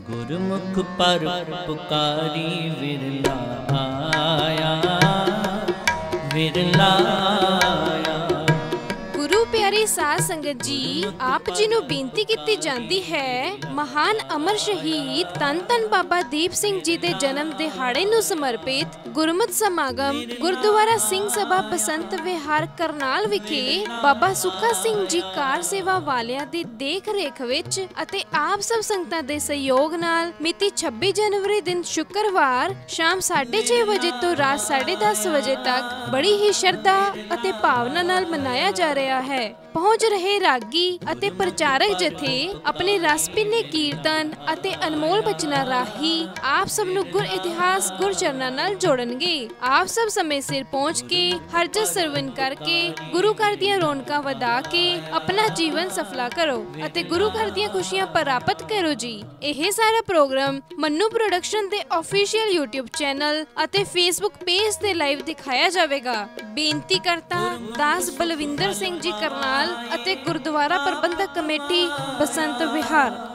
ਗੁਰਮੁਖ ਪਰ ਪੁਕਾਰੀ ਵਿਰਲਾ ਆਇਆ। ਵਿਰਲਾ ਸਾਧ ਸੰਗਤ ਜੀ, ਆਪ ਜੀ ਨੂੰ ਬੇਨਤੀ ਕੀਤੀ ਜਾਂਦੀ ਹੈ, ਮਹਾਨ ਅਮਰ ਸ਼ਹੀਦ ਤਨ ਤਨ ਬਾਬਾ ਦੀਪ ਸਿੰਘ ਜੀ ਦੇ ਜਨਮ ਦਿਹਾੜੇ ਨੂੰ ਸਮਰਪਿਤ ਗੁਰਮਤਿ ਸਮਾਗਮ ਗੁਰਦੁਆਰਾ ਸਿੰਘ ਸਭਾ ਬਸੰਤ ਵਿਹਾਰ ਕਰਨਾਲ ਵਿਖੇ ਬਾਬਾ ਸੁੱਖਾ ਸਿੰਘ ਜੀ ਕਾਰ ਸੇਵਾ ਵਾਲਿਆਂ ਦੀ ਦੇਖ ਰੇਖ ਵਿੱਚ ਅਤੇ ਆਪ ਸਭ ਸੰਗਤਾਂ ਦੇ ਸਹਿਯੋਗ ਨਾਲ ਮਿਤੀ 26 ਜਨਵਰੀ ਦਿਨ ਸ਼ੁੱਕਰਵਾਰ ਸ਼ਾਮ 6:30 ਵਜੇ ਤੋਂ ਰਾਤ 10:30 ਵਜੇ ਤੱਕ ਬੜੀ ਹੀ ਸ਼ਰਧਾ ਅਤੇ ਭਾਵਨਾ ਨਾਲ ਮਨਾਇਆ ਜਾ ਰਿਹਾ ਹੈ। ਪਹੁੰਚ ਰਹੇ ਰਾਗੀ ਅਤੇ ਪ੍ਰਚਾਰਕ ਜਥੇ ਆਪਣੇ ਰਸ ਭਿੰਨੇ ਕੀਰਤਨ ਅਤੇ ਅਨਮੋਲ ਬਚਨਾਂ ਰਾਹੀਂ ਆਪ ਸਭ ਨੂੰ ਗੁਰ ਇਤਿਹਾਸ, ਗੁਰ ਚਰਨਾਂ ਨਾਲ ਜੋੜਨਗੇ। ਆਪ ਸਭ ਸਮੇਂ ਸਿਰ ਪਹੁੰਚ ਕੇ ਹਰਜਸ ਸਰਵਨ ਕਰਕੇ ਗੁਰੂ ਘਰ ਦੀਆਂ ਰੌਣਕਾਂ ਵਧਾ ਕੇ ਆਪਣਾ ਜੀਵਨ ਸਫਲਾ ਕਰੋ ਅਤੇ ਗੁਰੂ ਘਰ ਦੀਆਂ ਖੁਸ਼ੀਆਂ ਪ੍ਰਾਪਤ ਕਰੋ ਜੀ। ਇਹ ਸਾਰਾ ਪ੍ਰੋਗਰਾਮ ਮੰਨੂ ਪ੍ਰੋਡਕਸ਼ਨ ਦੇ ਅਫੀਸ਼ੀਅਲ YouTube ਚੈਨਲ ਅਤੇ Facebook ਪੇਜ ਤੇ ਲਾਈਵ ਦਿਖਾਇਆ ਜਾਵੇਗਾ। ਬੇਨਤੀ ਕਰਤਾ ਦਾਸ ਬਲਵਿੰਦਰ ਸਿੰਘ ਜੀ ਕਰਨਾਲ ਅਤੇ ਗੁਰਦੁਆਰਾ ਪ੍ਰਬੰਧਕ ਕਮੇਟੀ ਬਸੰਤ ਵਿਹਾਰ।